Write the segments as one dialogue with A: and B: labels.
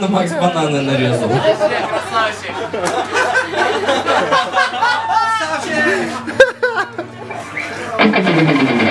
A: нормально Макс бананы нарезал. Красавчик. Красавчик.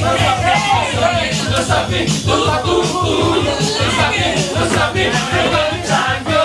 B: dança bem, dança bem, dança tudo, dança bem, dança bem, dança bem,